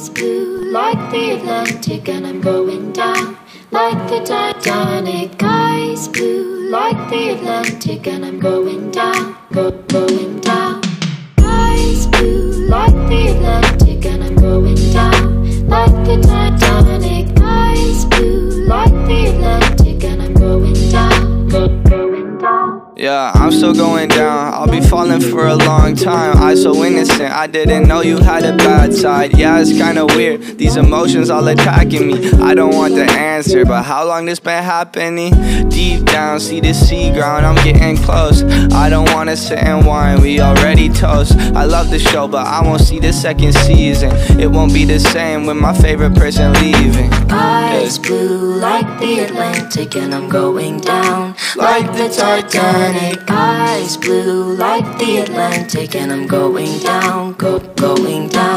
Eyes blue like the Atlantic, and I'm going down like the Titanic. Eyes blue like the Atlantic, and I'm going down, go, going down. Eyes blue like the Atlantic, and I'm going down like the Titanic. Yeah, I'm still going down. I'll be falling for a long time. I so innocent, I didn't know you had a bad side. Yeah, it's kinda weird. These emotions all attacking me. I don't want the answer, but how long this been happening? Deep down, see the sea ground, I'm getting close. I don't wanna sit and whine, we already toast. I love the show, but I won't see the second season. It won't be the same with my favorite person leaving. Eyes blue like the Atlantic, and I'm going down like the Titanic. Eyes blue like the Atlantic, and I'm going down, go, going down.